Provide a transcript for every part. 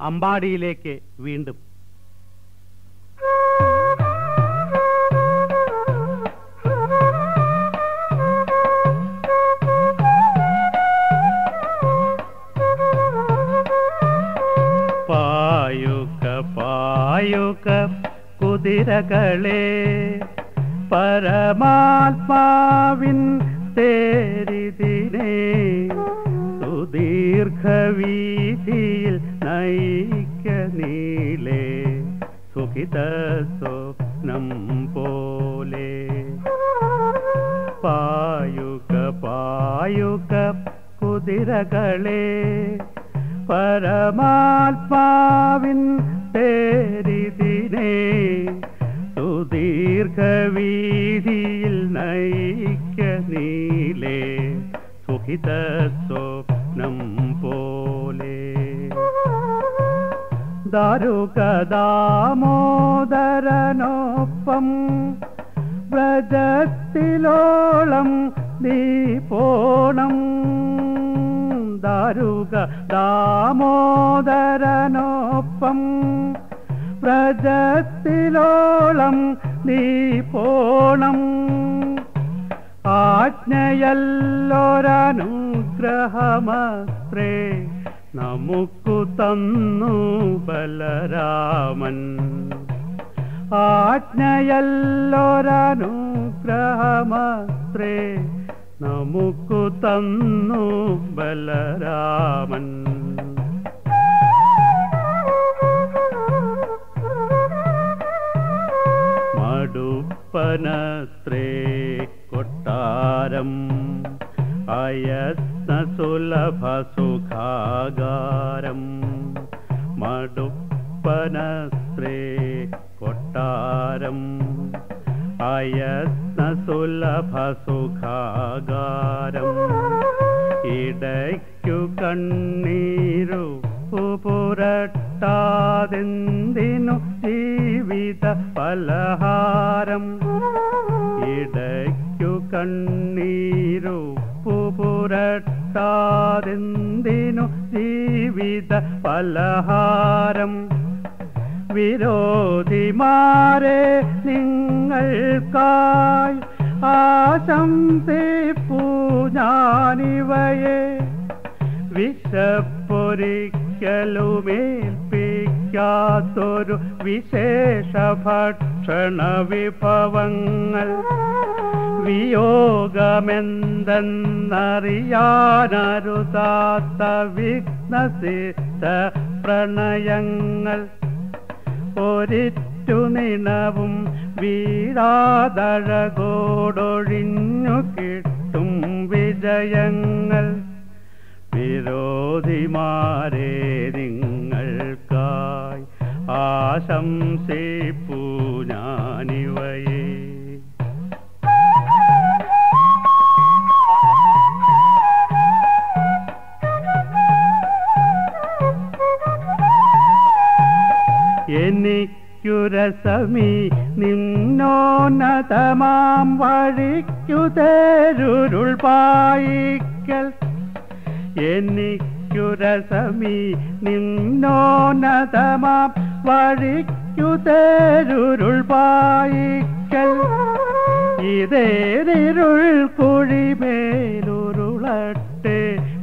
അമ്പാടിയിലേക്ക് വീണ്ടും. പായുക പായുക കുതിരകളെ പരമാത്മാവിൻ തേരിതിനെ സുദീർഘവീതിയിൽ നയിക്ക നീലേ സുഖിത സ്വപ്നം പോലെ. പായുക പായുക കുതിരകളെ പരമാത്മാവിൻ പേരിതിനെ സുദീർഘവീതിയിൽ നയിക്ക നീലേ സുഖിത സ്വപ്നം ദാരുകദാമോദരനൊപ്പം വ്രജത്തിലോളം ദീപോണം ദാരുക ദാമോദരനൊപ്പം വ്രജത്തിലോളം ദീപോണം ആജ്ഞയല്ലോരനുഗ്രഹമത്രേ നമുക്കു തന്നു ബലരാമൻ. ആജ്ഞയല്ലോരനുഗ്രഹമാത്രേ നമുക്കു തന്നു ബലരാമൻ. മടുപ്പനത്രേ കൊട്ടാരം. അയസ്ന സുലഭ സുഖാകാരം മടുപ്പനത്രേ കൊട്ടാരം. അയസ്ന സുലഭ സുഖാകാരം ഇടയ്ക്കു കണ്ണീരു പുരട്ടാതെന്തിനു ജീവിത പലഹാരം? ഇടയ്ക്കു കണ്ണീരു പുരട്ടാതെന്തിനു ജീവിത പലഹാരം? വിരോധിമാരെ നിങ്ങൾക്കായി ആശംസിപ്പൂ ഞാനിവയെ. വിശപ്പൊരിക്കലുമേൽപ്പിക്കാത്തൊരു വിശേഷ ഭക്ഷണ വിഭവങ്ങൾ. വിയോഗമെന്തെന്നറിയാനരുതാത്ത വിഘ്നസിദ്ധ പ്രണയങ്ങൾ. ഒരിറ്റു നിണവും വീടാതഴകോടൊഴിഞ്ഞു കിട്ടും വിജയങ്ങൾ. വിരോധിമാരെ നിങ്ങൾക്കായി ആശംസിപ്പൂ എനിക്കുരസമീ നിന്നോന്നതമാം വഴിക്കു തേരുരുൾ പായിക്കൽ എനിക്കുരസമീ നിന്നോന്നതമാം വഴിക്കു തേരുരുൾ പായിക്കൽ ഇതേരിരുൾ കുഴിമേലുരുളട്ടെ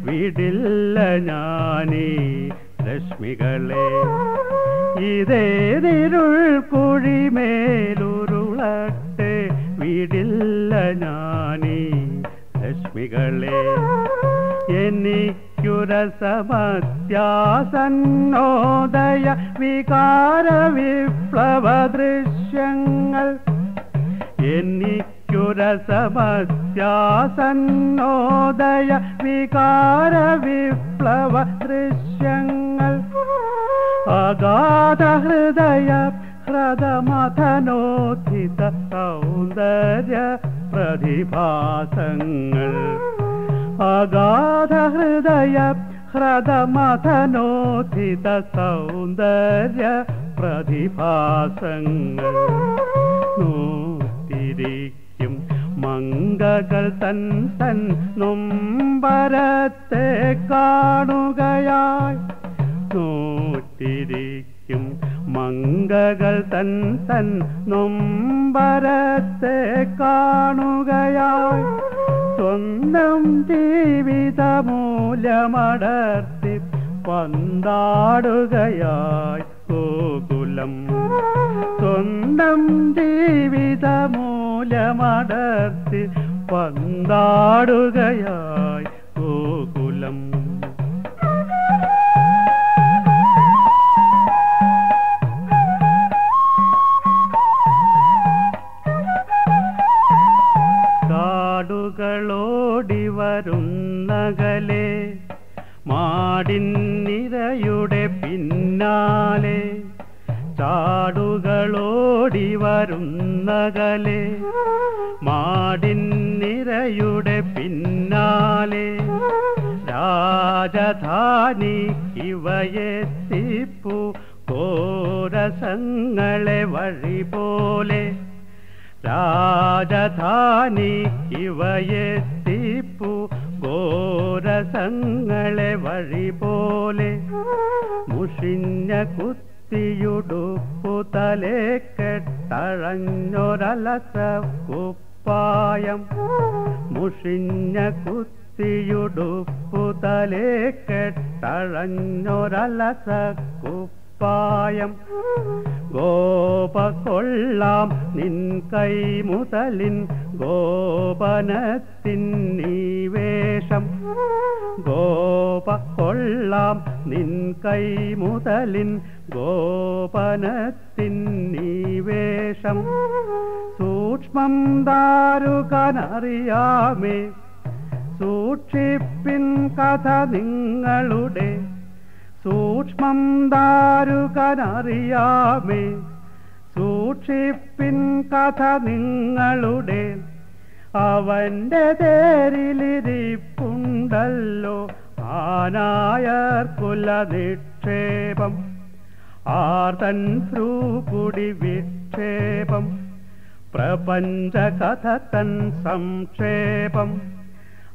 വിടില്ല ഞാനീ രശ്മികളെ ഇതേതിരുൾ കുഴിമേലുരുളട്ടെ വീടില്ല ഞാനീ രശ്മികളെ. എനിക്കുരസമത്യാസന്നോദയ വികാര വിപ്ലവ ദൃശ്യങ്ങൾ എനിക്കുരസമത്യാസന്നോദയ വികാര വിപ്ലവ ദൃശ്യങ്ങൾ അഗാധ ഹൃദയ ഹൃദമഥനോദ്ധിത സൗന്ദര്യ പ്രതിഭാസങ്ങൾ. അഗാധ ഹൃദയ ഹൃദമഥനോദ്ധിത സൗന്ദര്യ പ്രതിഭാസങ്ങൾ. നോത്തിരിക്കും മംഗകൾ തൻ തൻ നൊമ്പരത്തെ കാണുകയായി. നൂ നോറ്റിരിക്കും മങ്കകൾ തൻ തൻ നൊമ്പരത്തെ കാണുകയായി സ്വന്തം ജീവിതമൂലമടർത്തി പന്താടുകയായി ഗോകുലം. സ്വന്തം ജീവിതമൂലമടർത്തി പന്താടുകയായി ഗോകുലം കാടുകളോടി വരുന്നകലെ മാടിന്നിരയുടെ പിന്നാലെ ചാടുകളോടി വരുന്നകലെ മാടിന്നിരയുടെ പിന്നാലെ രാജധാനി ഇവയെത്തിപ്പു കോരസങ്ങളെ വഴി പോലെ രാജധാനി ഇവയെത്തിപ്പു ഘോരസങ്ങളെ വഴി പോലെ മുഷിഞ്ഞ കുത്തിയുടുപ്പു തലേക്കെട്ടഴഞ്ഞൊരലസ കുപ്പായം മുഷിഞ്ഞ കുത്തിയുടുപ്പു തലേ കെട്ടഴഞ്ഞൊരലസ കുപ്പായം ഗോപ കൊള്ളാം നിൻ കൈ മുതലിൻ ഗോപനത്തിൻ നീവേഷം ഗോപ കൊള്ളാം നിൻ കൈ മുതലിൻ ഗോപനത്തിൻ നീവേഷം സൂക്ഷ്മം ദാരുകനറിയാമേ. സൂക്ഷിപ്പിൻ കഥ നിങ്ങളുടെ സൂക്ഷ്മം ദാരുകനറിയാമേ. സൂക്ഷിപ്പിൻ കഥ നിങ്ങളുടെ അവന്റെ തേരിലിരിപ്പുണ്ടല്ലോ. ആനായർ കുല നിക്ഷേപം ആർത്തൻ ഭ്രൂകുടി വിക്ഷേപം പ്രപഞ്ചകഥ തൻ സംക്ഷേപം.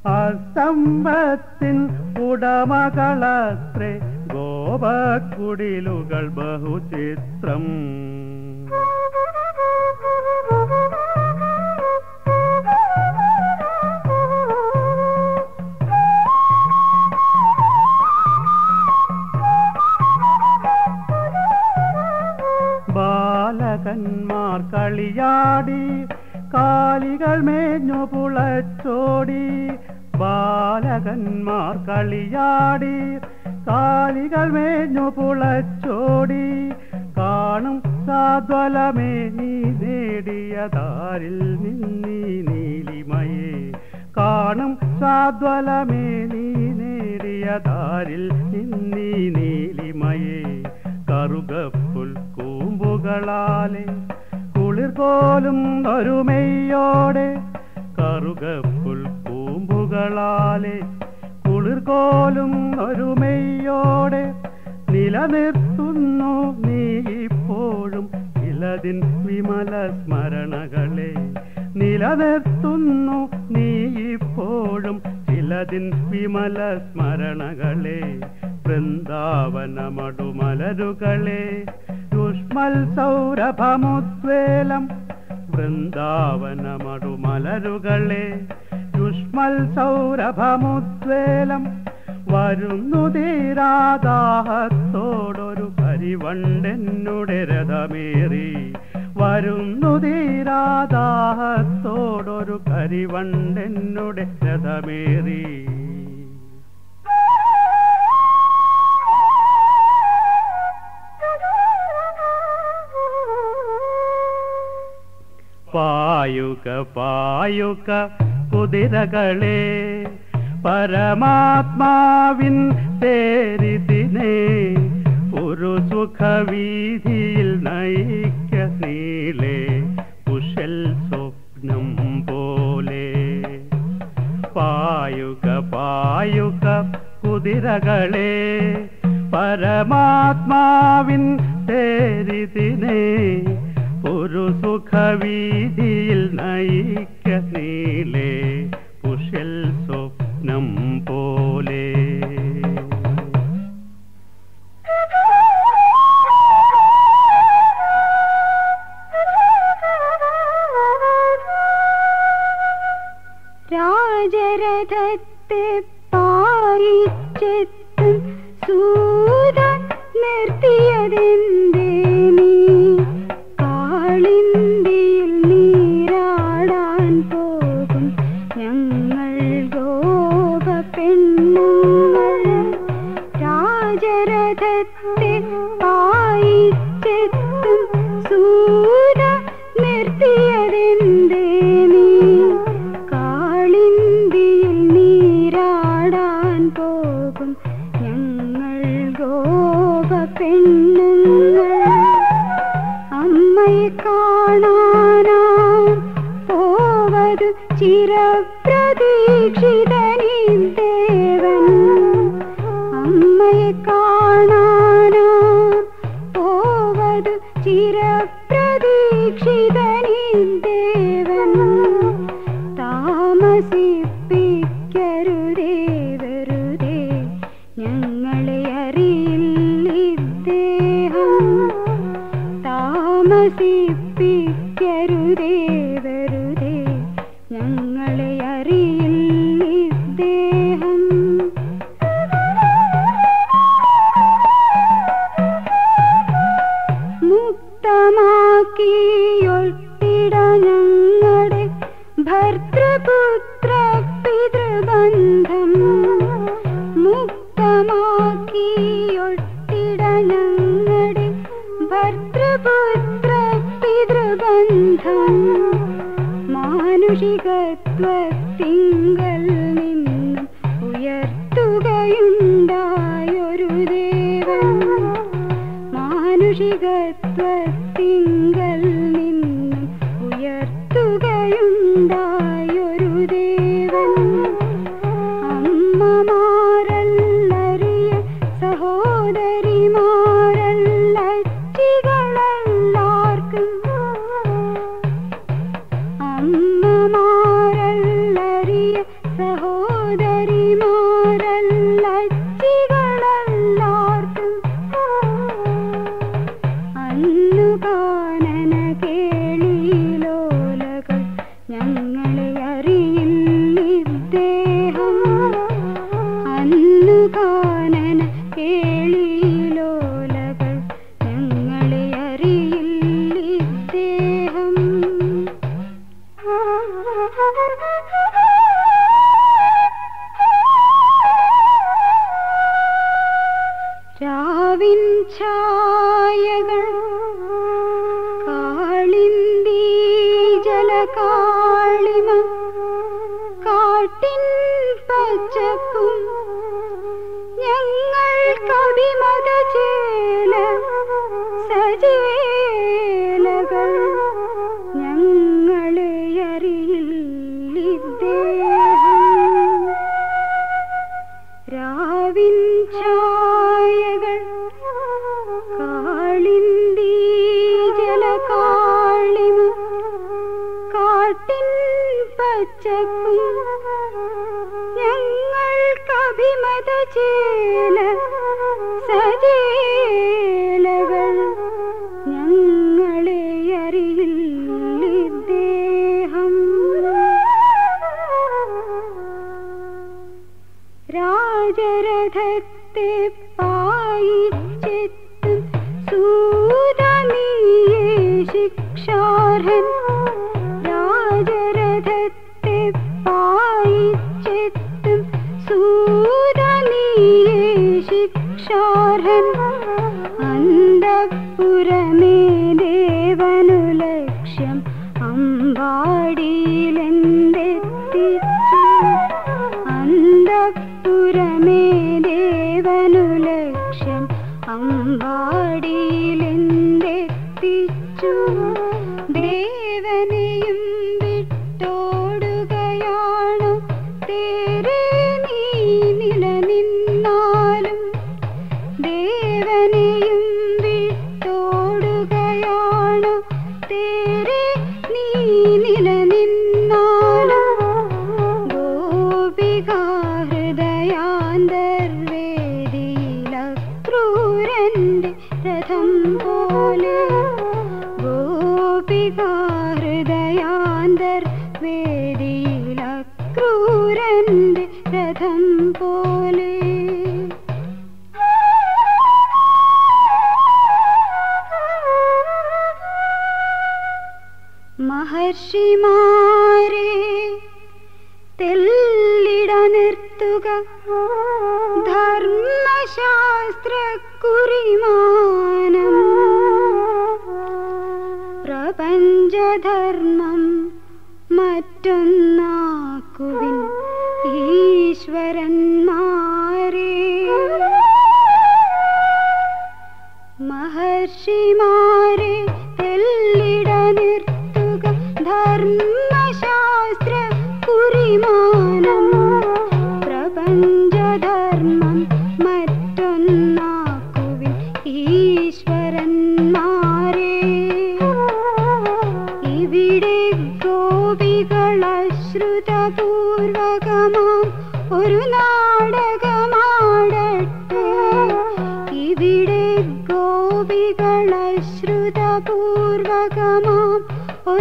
അസമ്പത്തിൻ ഉടമകളത്രേ ഗോപക്കുടിലുകൾ ബഹുചിത്രം. ബാലകന്മാർ കളിയാടി കാലികൾ മേഞ്ഞു പുളച്ചോടി ബാലകന്മാർ കളിയാടി കാലികൾ മേഞ്ഞു പുളച്ചോടി കാണും സാദ്വലമേ നീ നേടിയതാരിൽ നിന്നീ നീലിമയേ. കാണും സാദ്വലമേ നീ നേടിയതാരിൽ നിന്നീ നീലിമയേ. കറുകപ്പുൽ കൂമ്പുകളാലെ കുളിർ പോലും ഒരുമയോടെ കറുകപ്പുൽ കൂമ്പുകളാലെ കുളിർകോലും ഒരുമയോടെ നിലനിർത്തുന്നു നീ ഇപ്പോഴും ഇലതിൻ വിമല സ്മരണകളെ നിലനിർത്തുന്നു നീ ഇപ്പോഴും ഇലതിൻ വിമല സ്മരണകളെ വൃന്ദാവനമടുമലരുകളെ യുഷ്മൽ സൗരഭമുദ്വേലം വൃന്ദാവനമടുമലരുകളെ യുഷ്മൽ സൗരഭമുദ്വേലം വരുന്നു തീരാദാഹത്തോടൊരു കരിവണ്ടെന്നുടെ രഥമേറി. വരുന്നു തീരാദാഹത്തോടൊരു കരിവണ്ടെന്നുടെ രഥമേറി. പായുക പായുക കുതിരകളെ പരമാത്മാവിൻ തേരിതിനെ ഒരു സുഖവീതിയിൽ നയിക്ക നീളെ കുശൽ സ്വപ്നം പോലെ. പായുക പായുക കുതിരകളെ പരമാത്മാവിൻ തേരിതിനെ ഒരു സുഖവീതിയിൽ നയിക്ക നീളെ കുശൽ സ്വപ്നം ഞങ്ങളെ അറിയില്ലേഹം താമസി ബന്ധം മാനുഷികത്വത്തിങ്കൽ നിന്നും ഉയർത്തുകയുണ്ടായൊരു ദൈവം മാനുഷികത്വത്തിങ്കൽ का ചേല സജേലകൾ ഞങ്ങളെ അറിയില്ലിദ്ദേഹം. രാജരഥത്തെ പായിച്ചെത്തും സൂതനീയെ ശിക്ഷാർഹൻ ലക്ഷ്യം അമ്പാടിയിലെന്തെത്തിച്ചു അന്തപുരമേ ദേവനു ലക്ഷ്യം അമ്പാ ഗന്ധർവേദിയില ക്രൂരന്റെ രഥം പോലെ ഗോപികാഹൃദയാന്തർ വേദിയില ക്രൂരന്റെ രഥം പോലെ. മഹർഷിമാരെ തെല്ലിട നിർ കാട്ടുക. ധർമ്മശാസ്ത്ര കുറിമാനം പ്രപഞ്ചധർമ്മം മറ്റൊന്നാക്കുവിൻ ഈശ്വരന്മാരെ. മഹർഷിമാരെ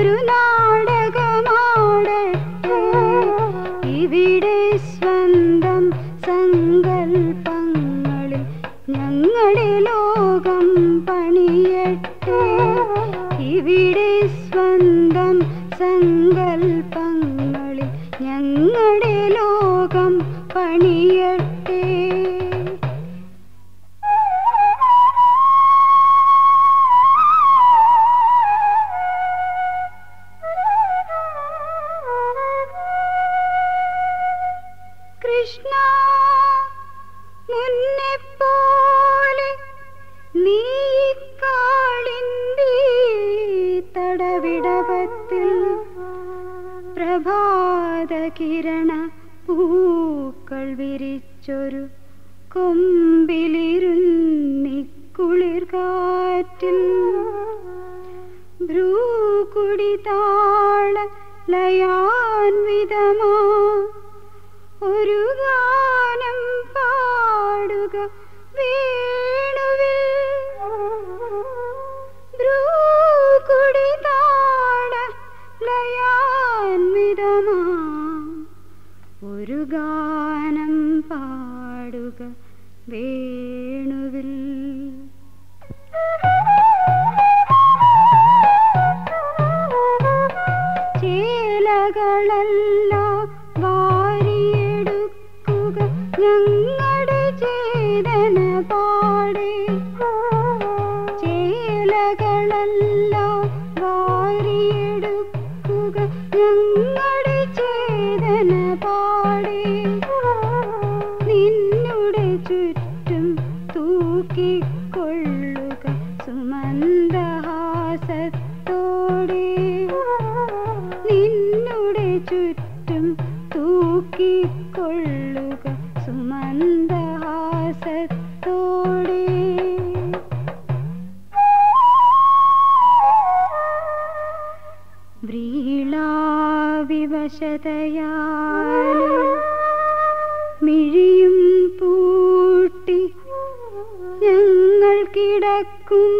करुणा Música വശതയാൽ മിഴിയും പൂട്ടി ഞങ്ങൾ കിടക്കും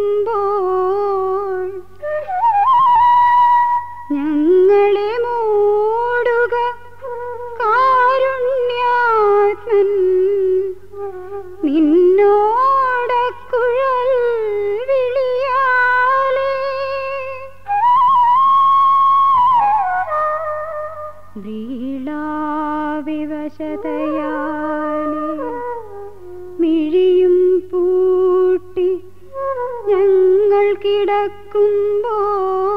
लो